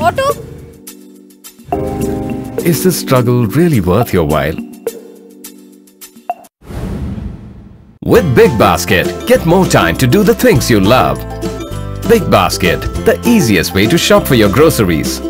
Auto? Is this struggle really worth your while? With Big Basket, get more time to do the things you love. Big Basket, the easiest way to shop for your groceries.